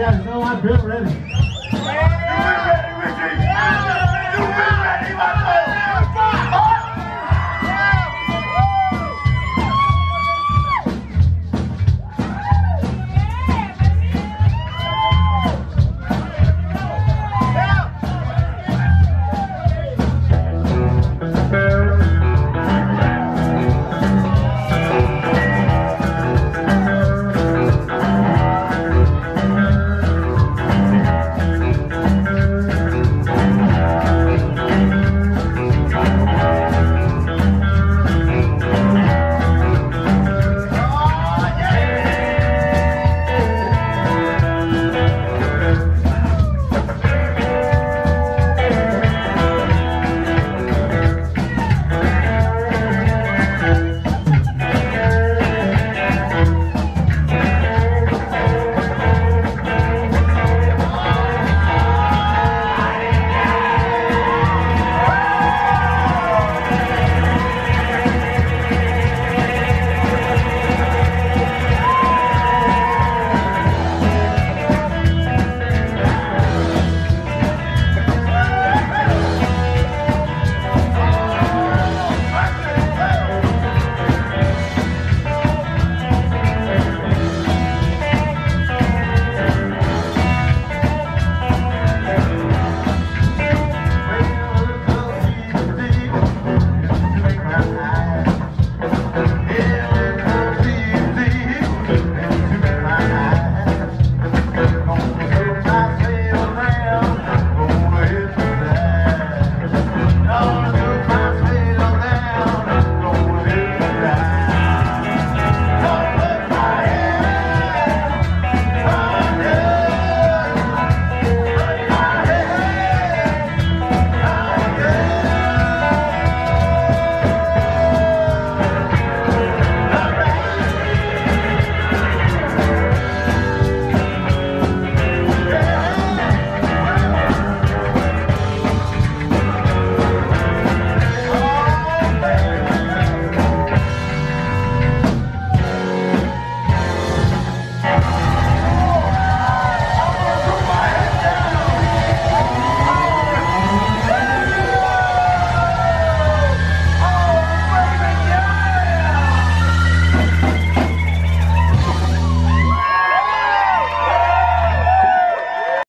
guys know I've been ready.